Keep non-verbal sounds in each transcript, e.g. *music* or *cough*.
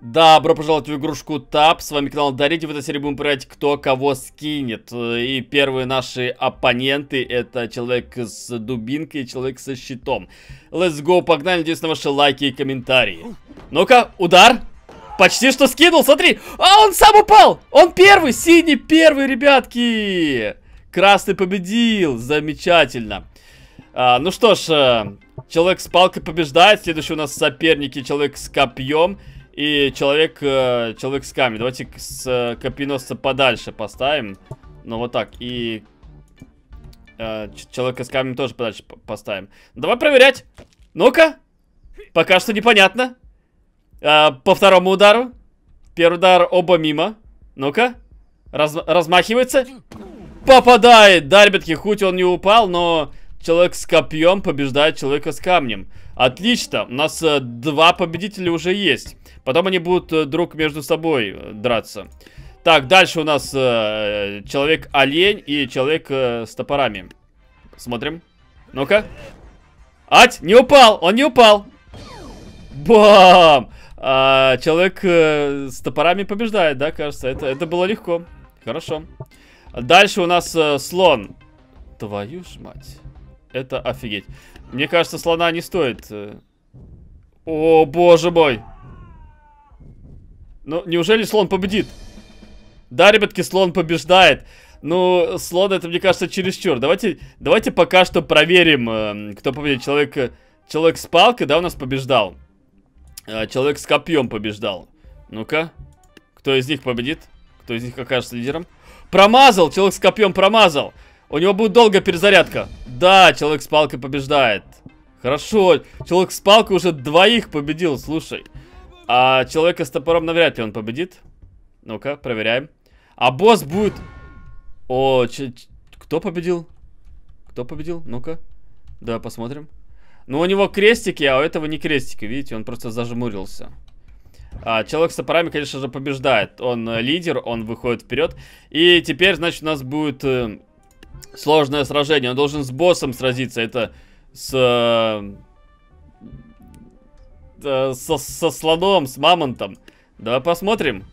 Добро пожаловать в игрушку ТАП, с вами канал Дарите, в этой серии будем проверять, кто кого скинет. И первые наши оппоненты, это человек с дубинкой и человек со щитом. Let's go, погнали, надеюсь на ваши лайки и комментарии. Ну-ка, удар! Почти что скинул, смотри! А, он сам упал! Он первый, синий первый, ребятки! Красный победил, замечательно. А, ну что ж, э, человек с палкой побеждает, следующий у нас соперники, человек с копьем и человек, э, человек с камнем. Давайте с э, копьеносца подальше поставим. Ну вот так. И э, человека с камнем тоже подальше поставим. Давай проверять. Ну-ка. Пока что непонятно. Э, по второму удару. Первый удар оба мимо. Ну-ка. Раз, размахивается. Попадает. Да, ребятки, хоть он не упал, но человек с копьем побеждает человека с камнем. Отлично. У нас э, два победителя уже есть. Потом они будут э, друг между собой э, драться. Так, дальше у нас э, человек-олень и человек э, с топорами. Смотрим. Ну-ка. Ать, не упал, он не упал. Бам! А, человек э, с топорами побеждает, да, кажется. Это, это было легко. Хорошо. Дальше у нас э, слон. Твою ж мать. Это офигеть. Мне кажется, слона не стоит. Э. О, боже мой. Ну, неужели слон победит? Да, ребятки, слон побеждает. Ну, слон это, мне кажется, чересчур. Давайте, давайте пока что проверим, э, кто победит. Человек, человек с палкой, да, у нас побеждал. Э, человек с копьем побеждал. Ну-ка. Кто из них победит? Кто из них окажется лидером? Промазал! Человек с копьем промазал! У него будет долгая перезарядка. Да, человек с палкой побеждает. Хорошо. Человек с палкой уже двоих победил, слушай. А человека с топором навряд ли он победит. Ну-ка, проверяем. А босс будет... О, ч... кто победил? Кто победил? Ну-ка. Да, посмотрим. Ну, у него крестики, а у этого не крестики. Видите, он просто зажмурился. А, человек с топорами, конечно же, побеждает. Он э, лидер, он выходит вперед. И теперь, значит, у нас будет э, сложное сражение. Он должен с боссом сразиться. Это с... Э, э, со, со слоном, с мамонтом. Давай посмотрим.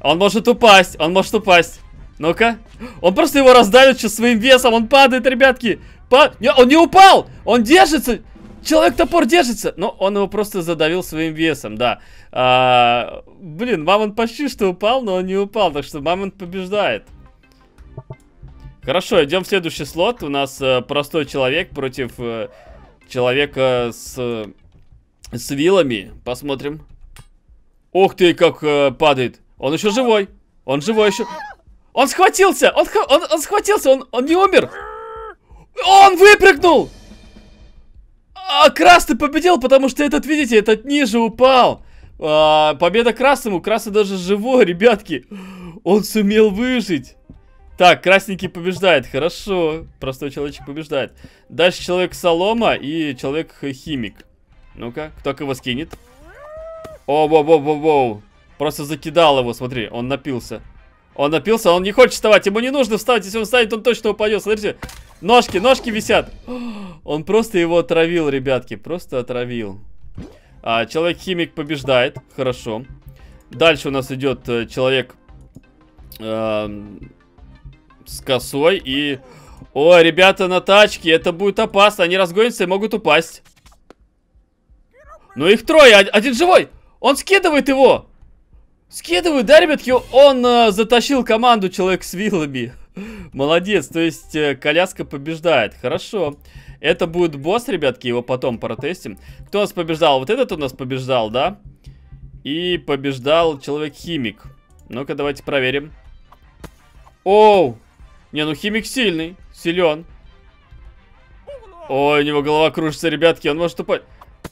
Он может упасть, он может упасть. Ну-ка. Он просто его раздавит сейчас своим весом. Он падает, ребятки. Па... Не, он не упал! Он держится! Человек-топор держится! Но он его просто задавил своим весом, да. А, блин, Мамонт почти что упал, но он не упал. Так что Мамонт побеждает. Хорошо, идем в следующий слот. У нас э, простой человек против э, человека с с вилами. Посмотрим. Ух ты, как э, падает. Он еще живой. Он живой еще. Он схватился! Он, он, он схватился! Он, он не умер! Он выпрыгнул! А красный победил, потому что этот, видите, этот ниже упал. А, победа красному. Красный даже живой, ребятки. Он сумел выжить. Так, красненький побеждает. Хорошо. Простой человечек побеждает. Дальше человек солома и человек химик. Ну-ка, кто кого скинет? О, воу, воу, воу, воу. Просто закидал его, смотри, он напился. Он напился, он не хочет вставать, ему не нужно вставать, если он встанет, он точно упадет, смотрите. Ножки, ножки висят. *gasps* Он просто его отравил, ребятки, просто отравил. А, Человек-химик побеждает, хорошо. Дальше у нас идет э, человек э, с косой и... О, ребята на тачке, это будет опасно, они разгонятся и могут упасть. Ну их трое, один живой. Он скидывает его. Скидывает, да, ребятки? Он э, затащил команду человек с вилами. *laughs* Молодец, то есть э, коляска побеждает. Хорошо. Это будет босс, ребятки, его потом протестим. Кто у нас побеждал? Вот этот у нас побеждал, да? И побеждал человек-химик. Ну-ка, давайте проверим. Оу! Не, ну химик сильный, силен. Ой, у него голова кружится, ребятки, он может упасть.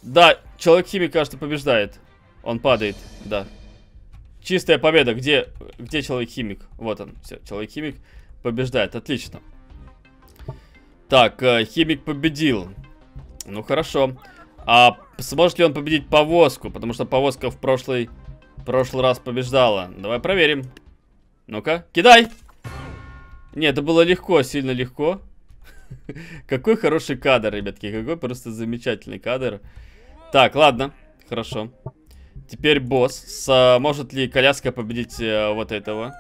Да, Человек-химик, кажется, побеждает. Он падает, да. Чистая победа. Где, где Человек-химик? Вот он, все. Человек-химик побеждает. Отлично. Так, э, химик победил. Ну, хорошо. А сможет ли он победить повозку? Потому что повозка в прошлый, прошлый раз побеждала. Давай проверим. Ну-ка, кидай! Нет, это было легко, сильно легко. *laughs* Какой хороший кадр, ребятки. Какой просто замечательный кадр. Так, ладно. Хорошо. Теперь босс. Может ли коляска победить э, вот этого?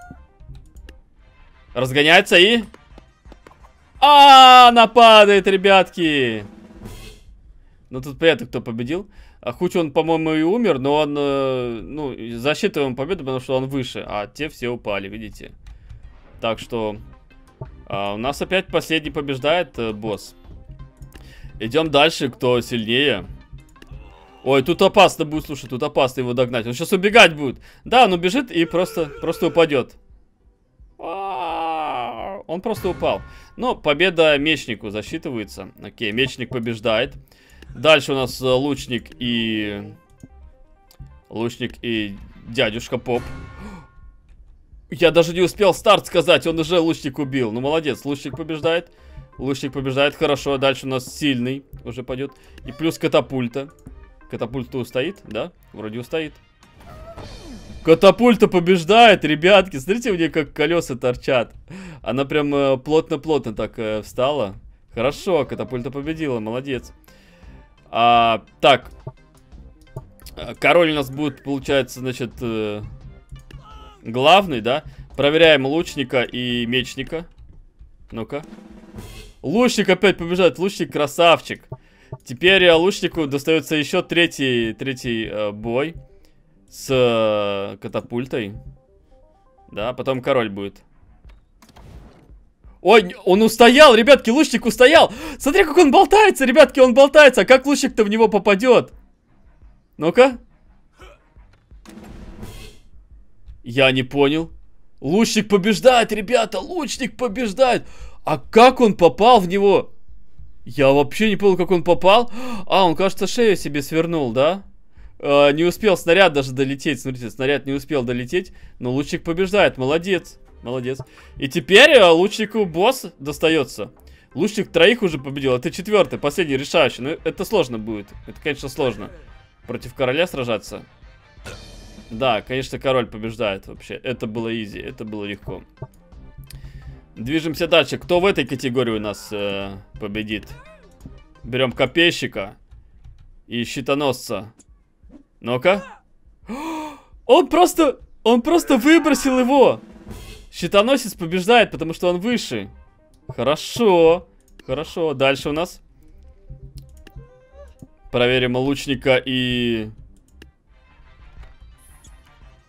Разгоняется и... А, она падает, ребятки! Ну, тут понятно, кто победил. А хоть он, по-моему, и умер, но он, э, ну, засчитываем победу, потому что он выше. А те все упали, видите? Так что... А, у нас опять последний побеждает э, босс. Идем дальше, кто сильнее. Ой, тут опасно будет, слушай, тут опасно его догнать. Он сейчас убегать будет. Да, он убежит и просто, просто упадет. Он просто упал. Но победа мечнику засчитывается. Окей, мечник побеждает. Дальше у нас э, лучник и... Лучник и дядюшка Поп. Я даже не успел старт сказать, он уже лучник убил. Ну, молодец, лучник побеждает. Лучник побеждает, хорошо. Дальше у нас сильный уже пойдет. И плюс катапульта. Катапульта устоит, да? Вроде устоит. Катапульта побеждает, ребятки. Смотрите, у нее как колеса торчат. Она прям э, плотно-плотно э, так э, встала. Хорошо, катапульта победила, молодец. А, так. Король у нас будет, получается, значит, э, главный, да? Проверяем лучника и мечника. Ну-ка. Лучник опять побежает. Лучник красавчик. Теперь э, лучнику достается еще третий, третий э, бой с э, катапультой. Да, потом король будет. Ой, он устоял, ребятки, лучник устоял. Смотри, как он болтается, ребятки, он болтается. А как лучник-то в него попадет? Ну-ка. Я не понял. Лучник побеждает, ребята, лучник побеждает. А как он попал в него? Я вообще не понял, как он попал. А, он, кажется, шею себе свернул, да? Э, не успел снаряд даже долететь. Смотрите, снаряд не успел долететь. Но лучник побеждает, молодец. Молодец. И теперь э, лучнику босс достается. Лучник троих уже победил. Это четвертый, последний, решающий. Но это сложно будет. Это, конечно, сложно. Против короля сражаться. Да, конечно, король побеждает вообще. Это было изи, это было легко. Движемся дальше. Кто в этой категории у нас э, победит? Берем копейщика и щитоносца. Ну-ка. *gasps* Он просто... Он просто выбросил его. Щитоносец побеждает, потому что он выше. Хорошо. Хорошо. Дальше у нас. Проверим лучника и...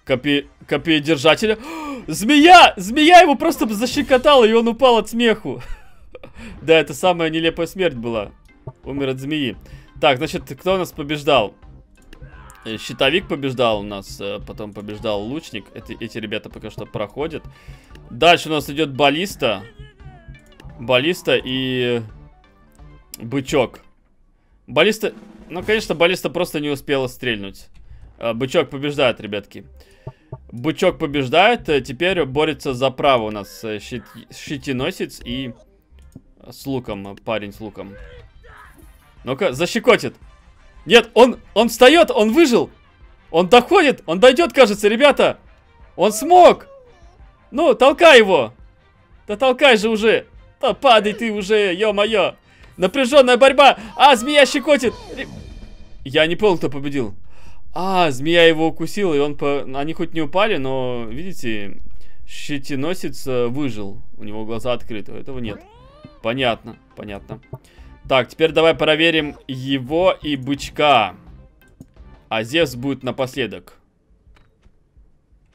Копи... Копиедержателя. *gasps* Змея! Змея его просто защекотала, и он упал от смеху. *laughs* Да, это самая нелепая смерть была. Умер от змеи. Так, значит, кто у нас побеждал? Э, щитовик побеждал у нас, э, потом побеждал лучник. Это, эти ребята пока что проходят. Дальше у нас идет баллиста. Баллиста и бычок. Баллиста... Ну, конечно, баллиста просто не успела стрельнуть. Э, бычок побеждает, ребятки. Бычок побеждает. Теперь борется за право у нас щит... щитиносец и с луком, парень с луком. Ну-ка, защекотит. Нет, он, он встает, он выжил. Он доходит, он дойдет, кажется, ребята. Он смог. Ну, толкай его. Да толкай же уже. Да падай ты уже, ё-моё. Напряженная борьба. А, змея щекотит. Я не понял, кто победил. А, змея его укусила, и он по... Они хоть не упали, но, видите, щитиносец э, выжил. У него глаза открыты, у этого нет. Понятно, понятно. Так, теперь давай проверим его и бычка. А Зевс будет напоследок.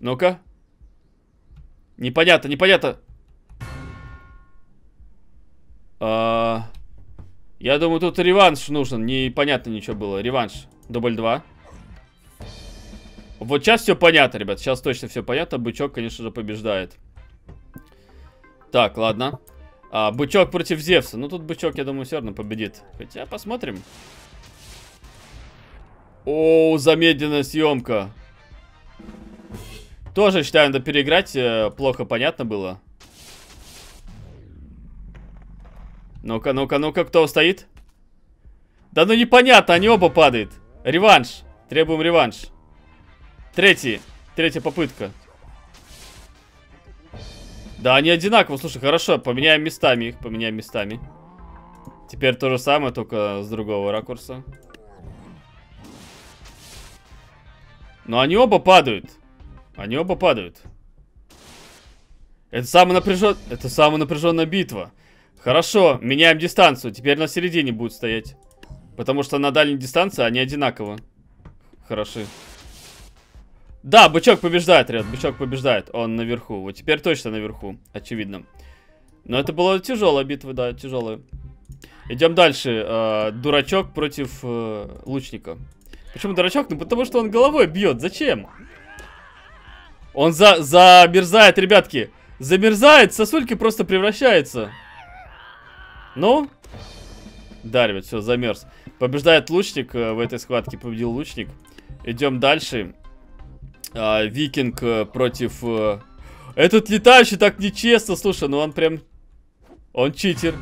Ну-ка. Непонятно, непонятно. А, я думаю, тут реванш нужен. Непонятно ничего было. Реванш. Дубль 2. Вот сейчас все понятно, ребят. Сейчас точно все понятно. Бычок, конечно же, побеждает. Так, ладно. А, бычок против Зевса. Ну, тут бычок, я думаю, все равно победит. Хотя, посмотрим. О, замедленная съемка. Тоже, считаю, надо переиграть. Э, плохо понятно было. Ну-ка, ну-ка, ну-ка, кто стоит? Да ну непонятно, они оба падают. Реванш. Требуем реванш. Третий. Третья попытка. Да, они одинаковые. Слушай, хорошо, поменяем местами их, поменяем местами. Теперь то же самое, только с другого ракурса. Но они оба падают. Они оба падают. Это самая напряжен... Это самая напряженная битва. Хорошо, меняем дистанцию. Теперь на середине будет стоять. Потому что на дальней дистанции они одинаково. Хороши. Да, бычок побеждает, ребят. Бычок побеждает. Он наверху. Вот теперь точно наверху. Очевидно. Но это была тяжелая битва, да, тяжелая. Идем дальше. Э, дурачок против э, лучника. Почему дурачок? Ну потому что он головой бьет. Зачем? Он за замерзает, ребятки. Замерзает, сосульки просто превращается. Ну? Да, ребят, все, замерз. Побеждает лучник э, в этой схватке, победил лучник. Идем дальше. А, викинг э, против... Э... Этот летающий так нечестно, слушай, ну он прям... Он читер.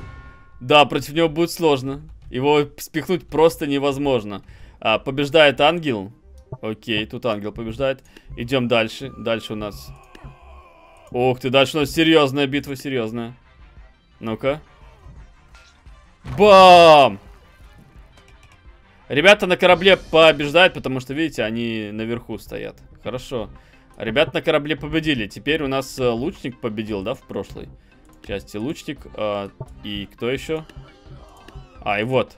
Да, против него будет сложно. Его спихнуть просто невозможно. А, побеждает ангел. Окей, тут ангел побеждает. Идем дальше. Дальше у нас... Ух ты, дальше у нас серьезная битва, серьезная. Ну-ка. Бам! Ребята на корабле побеждают, потому что, видите, они наверху стоят. Хорошо. Ребята на корабле победили. Теперь у нас э, лучник победил, да, в прошлой части. Лучник. Э, и кто еще? А, и вот.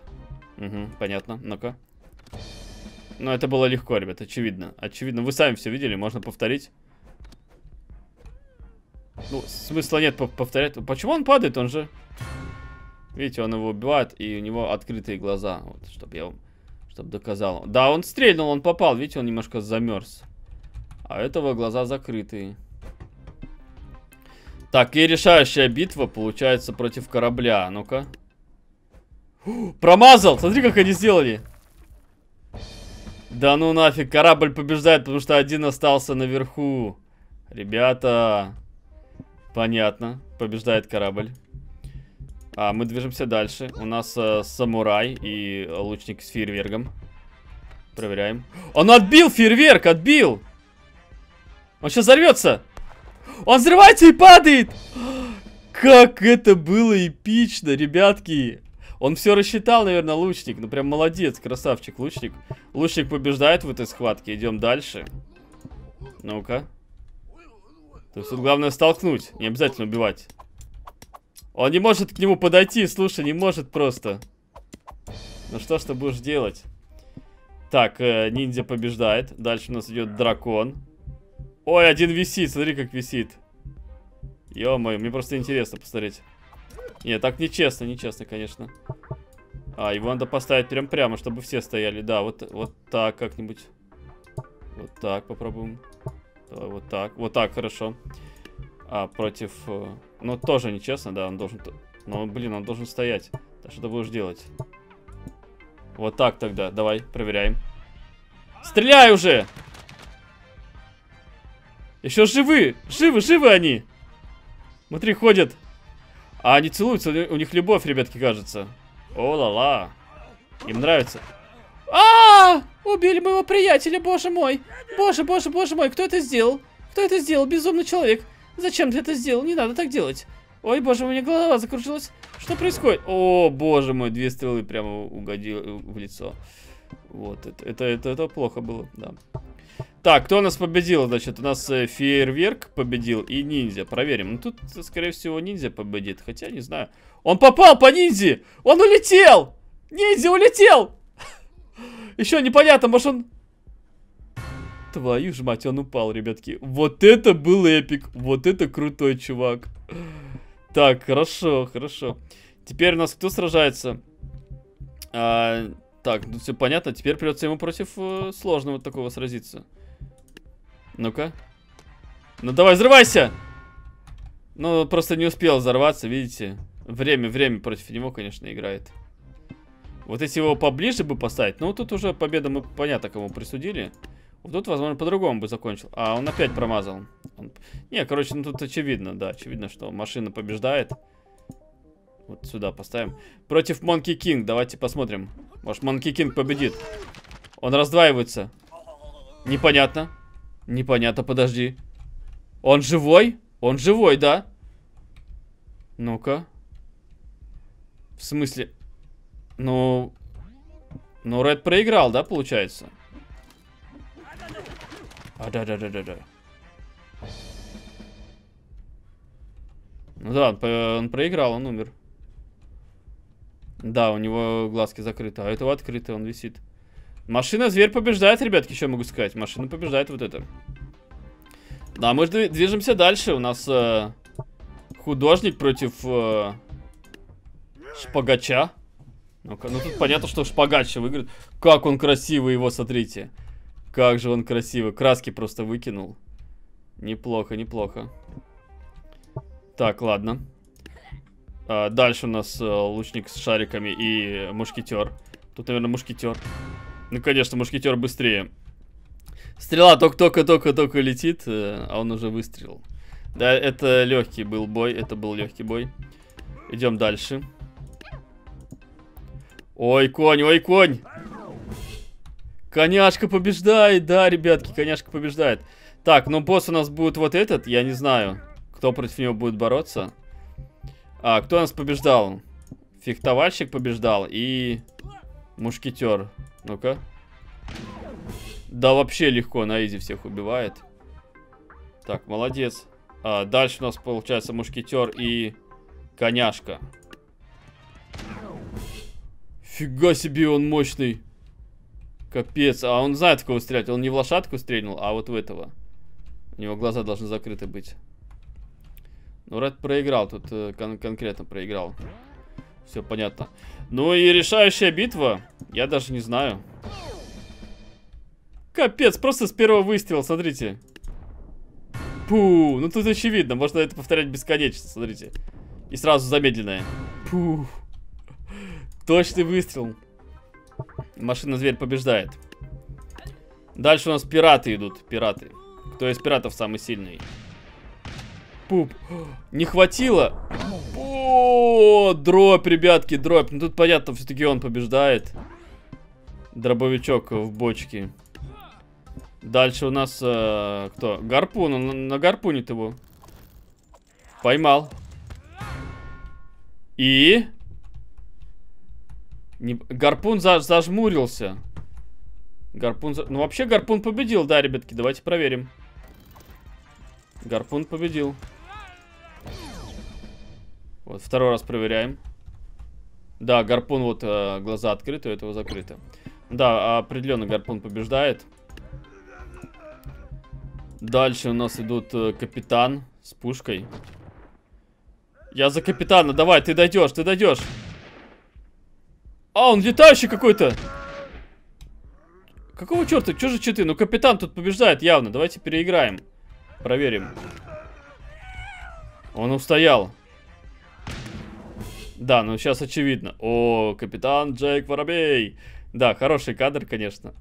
Угу, понятно. Ну-ка. Ну, это было легко, ребят, очевидно. Очевидно, вы сами все видели, можно повторить. Ну, смысла нет повторять. Почему он падает? Он же... Видите, он его убивает, и у него открытые глаза. Вот, чтобы я вам... Чтобы доказал. Да, он стрельнул, он попал. Видите, он немножко замерз. А этого глаза закрытые. Так, и решающая битва получается против корабля. Ну-ка. *gasps* Промазал! Смотри, как они сделали. Да ну нафиг, корабль побеждает, потому что один остался наверху. Ребята. Понятно. Побеждает корабль. А, мы движемся дальше. У нас э, самурай и лучник с фейервергом. Проверяем. *gasps* Он отбил фейерверк, отбил! Он сейчас взорвется! Он взрывается и падает! Как это было эпично, ребятки! Он все рассчитал, наверное, лучник. Ну, прям молодец, красавчик, лучник. Лучник побеждает в этой схватке. Идем дальше. Ну-ка. То есть тут главное столкнуть, не обязательно убивать. Он не может к нему подойти, слушай, не может просто. Ну что ж ты будешь делать? Так, э, ниндзя побеждает. Дальше у нас идет дракон. Ой, один висит, смотри, как висит. Ё-моё, мне просто интересно посмотреть. Нет, так нечестно, нечестно, конечно. А, его надо поставить прям прямо, чтобы все стояли. Да, вот, вот так как-нибудь. Вот так попробуем. Давай вот так. Вот так, хорошо. А, против... Э, ну, тоже нечестно, да, он должен... Но, блин, он должен стоять. Так что ты будешь делать? Вот так тогда. Давай, проверяем. Стреляй уже! Еще живы! Живы, живы они! Смотри, ходят. А они целуются, у них любовь, ребятки, кажется. О-ла-ла. Им нравится. А, -а, а Убили моего приятеля, боже мой! Боже, боже, боже мой, кто это сделал? Кто это сделал? Безумный человек. Зачем ты это сделал? Не надо так делать. Ой, боже, у меня голова закружилась. Что происходит? О, боже мой, две стрелы прямо угодили в лицо. Вот, это, это, это, это плохо было, да. Так, кто у нас победил? Значит, у нас э, фейерверк победил и ниндзя. Проверим. Ну, тут, скорее всего, ниндзя победит. Хотя, не знаю. Он попал по ниндзе! Он улетел! Ниндзя улетел! *laughs* Еще непонятно, может он... Твою ж мать, он упал, ребятки. Вот это был эпик. Вот это крутой чувак. Так, хорошо, хорошо. Теперь у нас кто сражается? А, так, ну все понятно. Теперь придется ему против э, сложного такого сразиться. Ну-ка. Ну давай, взрывайся! Ну, просто не успел взорваться, видите? Время, время против него, конечно, играет. Вот если его поближе бы поставить, ну, тут уже победа мы, понятно, кому присудили. Вот тут, возможно, по-другому бы закончил. А, он опять промазал. Он... Не, короче, ну тут очевидно, да, очевидно, что машина побеждает. Вот сюда поставим. Против Монки Кинг, давайте посмотрим. Может, Монки Кинг победит. Он раздваивается. Непонятно. Непонятно, подожди. Он живой? Он живой, да? Ну-ка. В смысле? Ну... Ну, Ред проиграл, да, получается? А, да-да-да-да-да. Ну да, он, проиграл, он умер. Да, у него глазки закрыты, а этого открыто, он висит. Машина-зверь побеждает, ребятки, что могу сказать. Машина побеждает вот это. Да, мы движемся дальше. У нас э, художник против э, шпагача. Ну, ну тут понятно, что шпагач выиграет. Как он красивый его, смотрите. Как же он красивый. Краски просто выкинул. Неплохо, неплохо. Так, ладно. А, дальше у нас а, лучник с шариками и мушкетер. Тут, наверное, мушкетер. Ну, конечно, мушкетер быстрее. Стрела только-только-только-только летит, э, а он уже выстрелил. Да, это легкий был бой, это был легкий бой. Идем дальше. Ой, конь, ой, конь! Коняшка побеждает, да, ребятки, коняшка побеждает. Так, ну босс у нас будет вот этот, я не знаю, кто против него будет бороться. А, кто нас побеждал? Фехтовальщик побеждал и мушкетер. Ну-ка. Да вообще легко, на изи всех убивает. Так, молодец. А, дальше у нас получается мушкетер и коняшка. Фига себе, он мощный. Капец. А он знает, в кого стрелять. Он не в лошадку стрельнул, а вот в этого. У него глаза должны закрыты быть. Ну, Ред проиграл. Тут э, кон конкретно проиграл. Все понятно. Ну и решающая битва. Я даже не знаю. Капец, просто с первого выстрела, смотрите. Пу, ну тут очевидно, можно это повторять бесконечно, смотрите. И сразу замедленное. Пу. Точный выстрел. Машина-зверь побеждает. Дальше у нас пираты идут, пираты. Кто из пиратов самый сильный? Пуп. Не хватило. О, дробь, ребятки, дробь. Ну тут понятно, все-таки он побеждает. Дробовичок в бочке. Дальше у нас э, кто? Гарпун, он на гарпунит его. Поймал. И? Не, гарпун за, зажмурился. Гарпун... За... Ну, вообще гарпун победил, да, ребятки, давайте проверим. Гарпун победил. Вот, второй раз проверяем. Да, гарпун вот э, глаза открыты, у этого закрыто. Да, определенно гарпун побеждает. Дальше у нас идут э, капитан с пушкой. Я за капитана, давай, ты дойдешь, ты дойдешь. А, он летающий какой-то. Какого черта? Че же читы? Ну, капитан тут побеждает явно. Давайте переиграем. Проверим. Он устоял. Да, ну сейчас очевидно. О, капитан Джейк Воробей. Да, хороший кадр, конечно.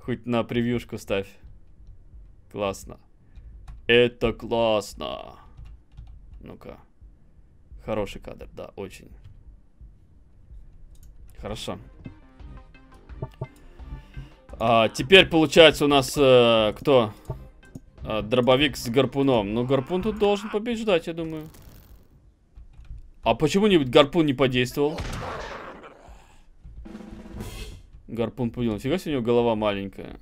Хоть на превьюшку ставь. Классно. Это классно. Ну-ка. Хороший кадр, да, очень. Хорошо. А, теперь получается у нас э, кто? А, дробовик с гарпуном. Ну, гарпун тут должен побеждать, я думаю. А почему-нибудь гарпун не подействовал? Гарпун победил. Нифига себе у него голова маленькая.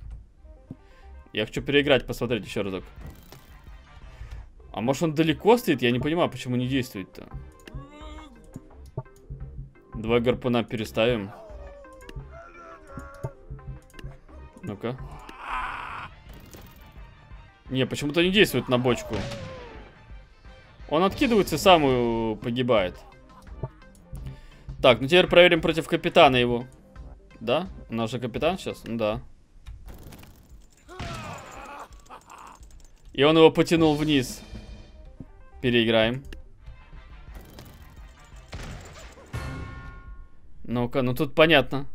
Я хочу переиграть, посмотреть еще разок. А может он далеко стоит? Я не понимаю, почему не действует-то. Два гарпуна переставим. Ну-ка. Не, почему-то не действует на бочку. Он откидывается и сам погибает. Так, ну теперь проверим против капитана его. Да? У нас же капитан сейчас? Ну да. И он его потянул вниз. Переиграем. Ну-ка, ну тут понятно.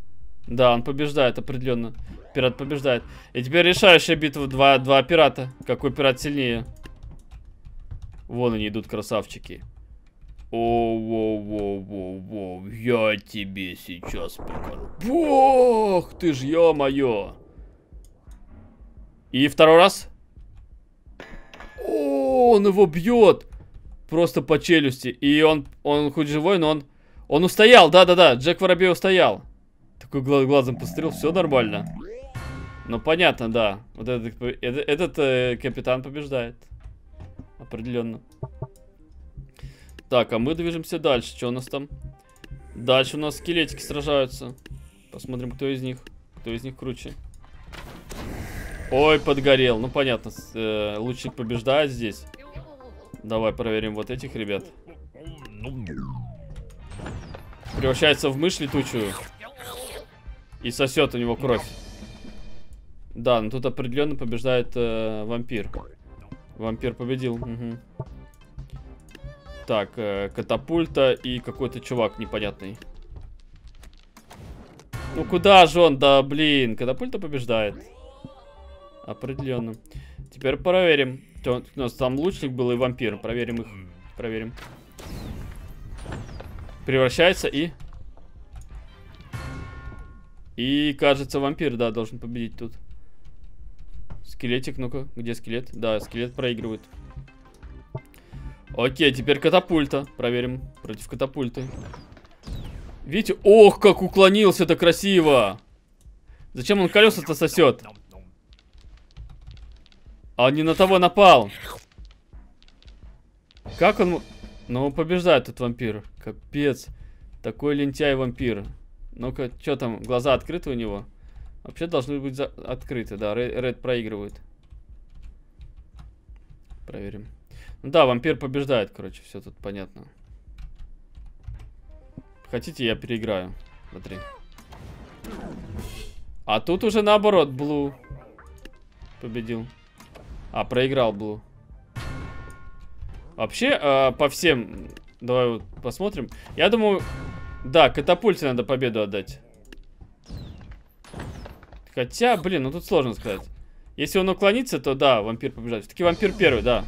Да, он побеждает определенно. Пират побеждает. И теперь решающая битва. Два, два пирата. Какой пират сильнее? Вон они идут, красавчики. О-во-во-во-во. Я тебе сейчас покажу. Ох, ты ж, ё-моё. И второй раз. О, он его бьет. Просто по челюсти. И он, он хоть живой, но он... Он устоял, да-да-да. Джек Воробей устоял. Такой глазом посмотрел, все нормально. Ну, понятно, да. Вот этот, этот, этот э, капитан побеждает. Определенно. Так, а мы движемся дальше. Что у нас там? Дальше у нас скелетики сражаются. Посмотрим, кто из них. Кто из них круче. Ой, подгорел. Ну, понятно. Э, лучник побеждает здесь. Давай проверим вот этих ребят. Превращается в мышь летучую. И сосет у него кровь. Да, но тут определенно побеждает э, вампир. Вампир победил. Угу. Так, э, катапульта и какой-то чувак непонятный. Ну куда же он? Да блин, катапульта побеждает. Определенно. Теперь проверим. У нас там лучник был и вампир. Проверим их. Проверим. Превращается и... И, кажется, вампир, да, должен победить тут. Скелетик, ну-ка, где скелет? Да, скелет проигрывает. Окей, теперь катапульта. Проверим против катапульты. Видите? Ох, как уклонился-то красиво! Зачем он колеса-то сосет? А он не на того напал. Как он... Ну, побеждает этот вампир. Капец. Такой лентяй-вампир. Ну-ка, что там, глаза открыты у него? Вообще должны быть за... открыты, да. Ред проигрывает. Проверим. Да, вампир побеждает, короче, все тут понятно. Хотите, я переиграю. Смотри. А тут уже наоборот, Блу победил. А, проиграл Блу. Вообще, э, по всем... Давай вот посмотрим. Я думаю, да, катапульте надо победу отдать. Хотя, блин, ну тут сложно сказать. Если он уклонится, то да, вампир побеждает. Все-таки вампир первый, да.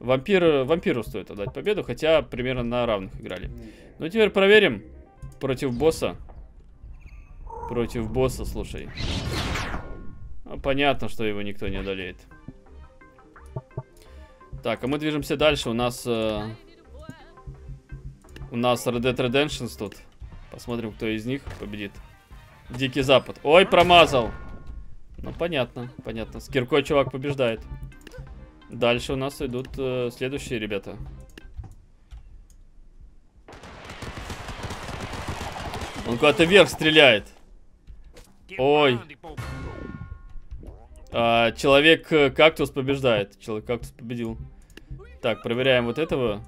Вампир, вампиру стоит отдать победу, хотя примерно на равных играли. Ну, теперь проверим против босса. Против босса, слушай. Ну, понятно, что его никто не одолеет. Так, а мы движемся дальше. У нас... Э, у нас Red Dead Redemption тут. Посмотрим, кто из них победит. Дикий Запад. Ой, промазал. Ну, понятно, понятно. С киркой чувак побеждает. Дальше у нас идут э, следующие ребята. Он куда-то вверх стреляет. Ой. А, Человек-кактус э, побеждает. Человек-кактус победил. Так, проверяем вот этого.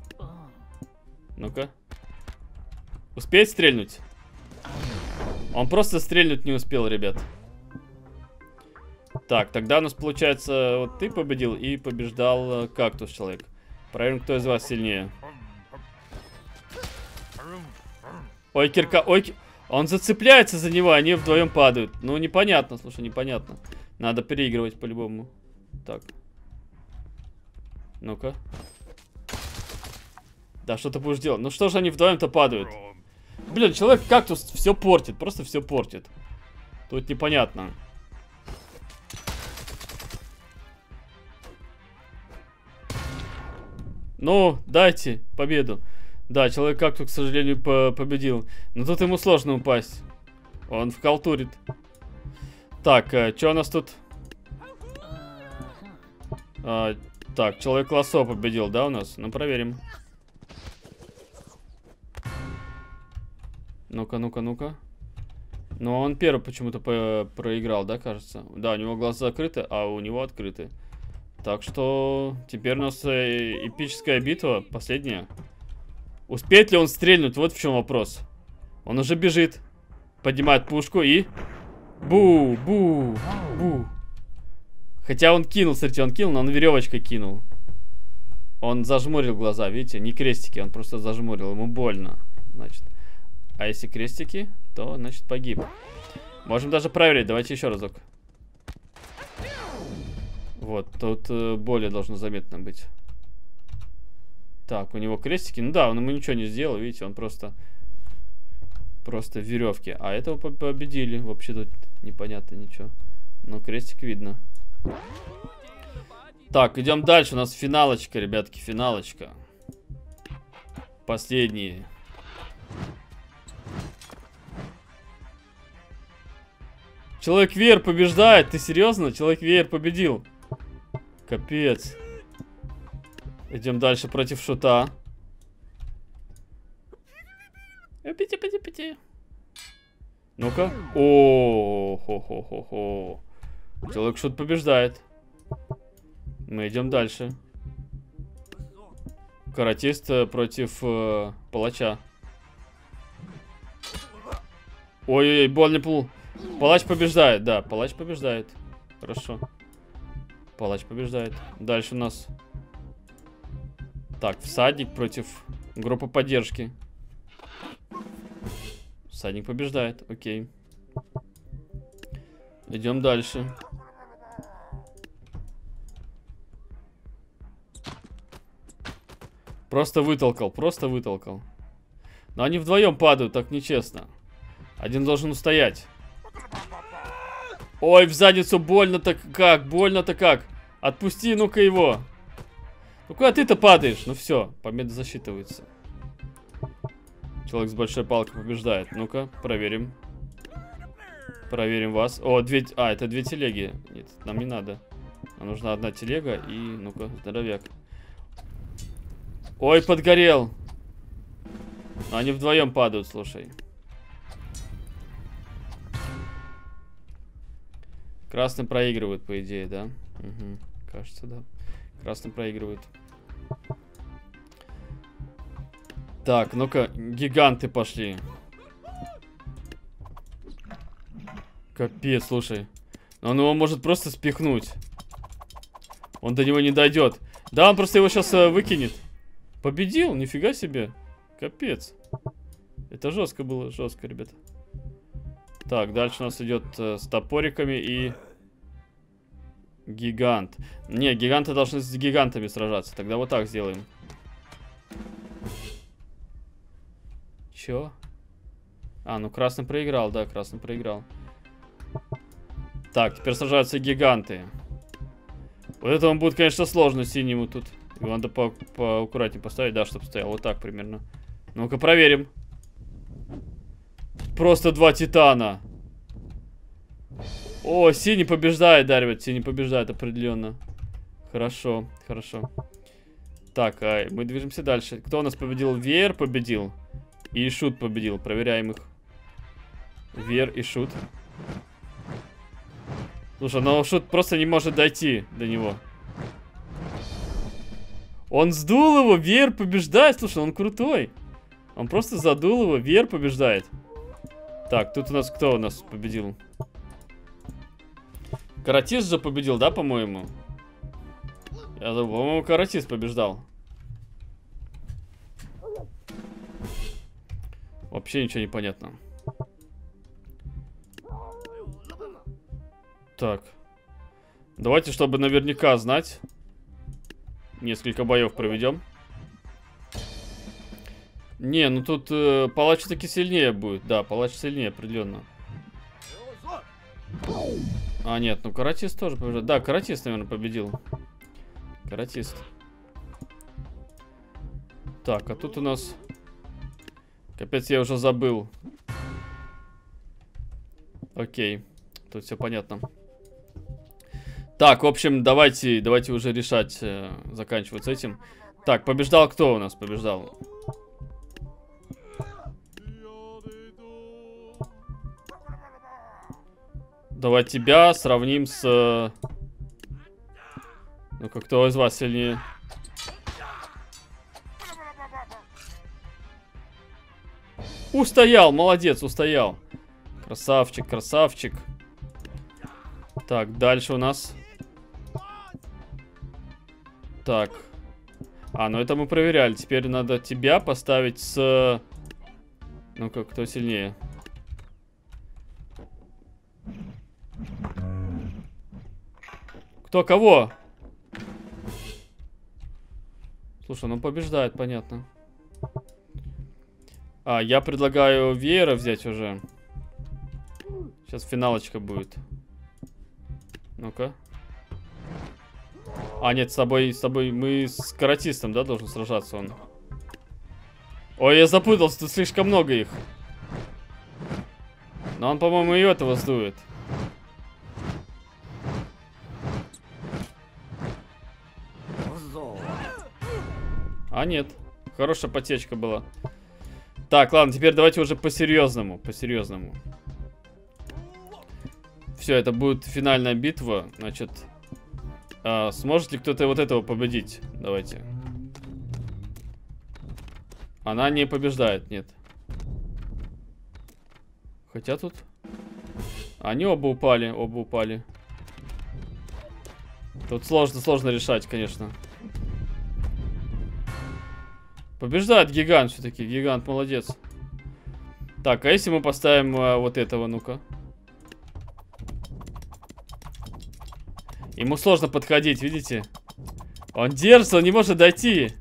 Ну-ка. Успеть стрельнуть? Он просто стрельнуть не успел, ребят. Так, тогда у нас получается, вот ты победил и побеждал э, кактус человек. Проверим, кто из вас сильнее. Ой, кирка, ой, он зацепляется за него, они вдвоем падают. Ну, непонятно, слушай, непонятно. Надо переигрывать по-любому. Так. Ну-ка. Да, что ты будешь делать? Ну что же они вдвоем-то падают? Блин, человек кактус все портит, просто все портит. Тут непонятно. Ну, дайте победу. Да, человек кактус, к сожалению, по победил. Но тут ему сложно упасть. Он вкалтурит. Так, э, что у нас тут? А, так, человек лосо победил, да, у нас? Ну, проверим. Ну-ка, ну-ка, ну-ка. Но он первый почему-то проиграл, да, кажется? Да, у него глаза закрыты, а у него открыты. Так что теперь у нас э, эпическая битва, последняя. Успеет ли он стрельнуть? Вот в чем вопрос. Он уже бежит. Поднимает пушку и... Бу, бу, бу. Хотя он кинул, смотрите, он кинул, но он веревочкой кинул. Он зажмурил глаза, видите, не крестики, он просто зажмурил, ему больно, значит. А если крестики, то, значит, погиб. Можем даже проверить. Давайте еще разок. Вот, тут э, более должно заметно быть. Так, у него крестики. Ну да, он ему ничего не сделал, видите, он просто... Просто в веревке. А этого победили. Вообще тут непонятно ничего. Но крестик видно. Так, идем дальше. У нас финалочка, ребятки, финалочка. Последние Человек-веер побеждает. Ты серьезно? Человек-веер победил. Капец. Идем дальше против шута. Пяти, пяти, пяти. Ну-ка. О, хо хо хо хо Человек шут побеждает. Мы идем дальше. Каратист э, против э, палача. Ой-ой-ой, больно пул. Палач побеждает, да, палач побеждает. Хорошо. Палач побеждает. Дальше у нас... Так, всадник против группы поддержки. Всадник побеждает, окей. Идем дальше. Просто вытолкал, просто вытолкал. Но они вдвоем падают, так нечестно. Один должен устоять. Ой, в задницу больно-то как, больно-то как. Отпусти, ну-ка его. Ну куда ты-то падаешь? Ну все, победа засчитывается. Человек с большой палкой побеждает. Ну-ка, проверим. Проверим вас. О, две... А, это две телеги. Нет, нам не надо. Нам нужна одна телега и... Ну-ка, здоровяк. Ой, подгорел. Они вдвоем падают, слушай. Красный проигрывают, по идее, да? Угу, кажется, да. Красный проигрывает. Так, ну-ка, гиганты пошли. Капец, слушай. Он его может просто спихнуть. Он до него не дойдет. Да, он просто его сейчас э, выкинет. Победил? Нифига себе. Капец. Это жестко было, жестко, ребята. Так, дальше у нас идет э, с топориками и... Гигант. Не, гиганты должны с гигантами сражаться. Тогда вот так сделаем. Чё? А, ну красный проиграл, да, красный проиграл. Так, теперь сражаются гиганты. Вот это он будет, конечно, сложно синему тут. Его надо по поаккуратнее поставить, да, чтобы стоял вот так примерно. Ну-ка, проверим. Просто два титана. О, синий побеждает, да, ребят, синий побеждает определенно. Хорошо, хорошо. Так, а мы движемся дальше. Кто у нас победил? Веер победил. И Шут победил. Проверяем их. Вер и Шут. Слушай, но Шут просто не может дойти до него. Он сдул его, Вер побеждает. Слушай, он крутой. Он просто задул его, Вер побеждает. Так, тут у нас кто у нас победил? Каратист же победил, да, по-моему? Я забыл, по-моему, Каратист побеждал. Вообще ничего не понятно. Так. Давайте, чтобы наверняка знать, несколько боев проведем. Не, ну тут э, палач таки сильнее будет. Да, палач сильнее, определенно. А, нет, ну каратист тоже побеждает. Да, каратист, наверное, победил. Каратист. Так, а тут у нас... Капец, я уже забыл. Окей. Тут все понятно. Так, в общем, давайте, давайте уже решать, э, заканчивать с этим. Так, побеждал кто у нас? Побеждал. Давай тебя сравним с... Э, ну-ка, кто из вас сильнее? Устоял, молодец, устоял. Красавчик, красавчик. Так, дальше у нас... Так. А, ну это мы проверяли. Теперь надо тебя поставить с... Ну-ка, кто сильнее? Кто кого? Слушай, ну побеждает, понятно. А, я предлагаю веера взять уже. Сейчас финалочка будет. Ну-ка. А, нет, с тобой, с тобой, мы с каратистом, да, должен сражаться он. Ой, я запутался, тут слишком много их. Но он, по-моему, и этого сдует. А нет. Хорошая потечка была. Так, ладно, теперь давайте уже по-серьезному. По-серьезному. Все, это будет финальная битва. Значит, а, сможет ли кто-то вот этого победить? Давайте. Она не побеждает, нет. Хотя тут... Они оба упали, оба упали. Тут сложно, сложно решать, конечно. Побеждает гигант все-таки. Гигант молодец. Так, а если мы поставим а, вот этого, ну-ка? Ему сложно подходить, видите? Он держится, он не может дойти.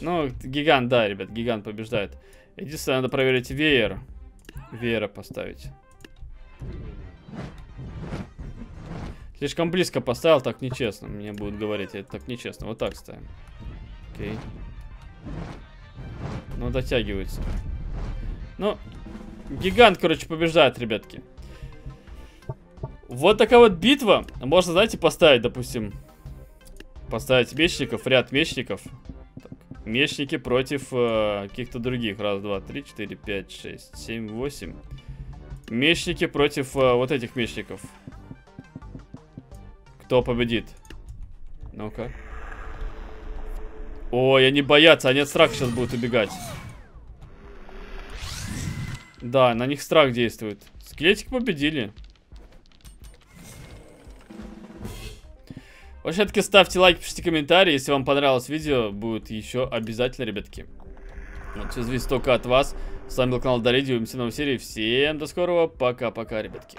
Ну, гигант, да, ребят, гигант побеждает. Единственное, надо проверить веер. Веера поставить. Слишком близко поставил, так нечестно. Мне будут говорить, это так нечестно. Вот так ставим. Окей. Ну, дотягивается. Ну, гигант, короче, побеждает, ребятки. Вот такая вот битва. Можно, знаете, поставить, допустим, поставить мечников, ряд мечников. Так, мечники против э, каких-то других. Раз, два, три, четыре, пять, шесть, семь, восемь. Мечники против э, вот этих мечников. Кто победит? Ну-ка. Ой, они боятся, они от страха сейчас будут убегать. Да, на них страх действует. Скелетики победили. Вообще-таки ставьте лайк, пишите комментарии, если вам понравилось видео, будет еще обязательно, ребятки. Вот, все зависит только от вас. С вами был канал Дариди, увидимся в новой серии. Всем до скорого, пока-пока, ребятки.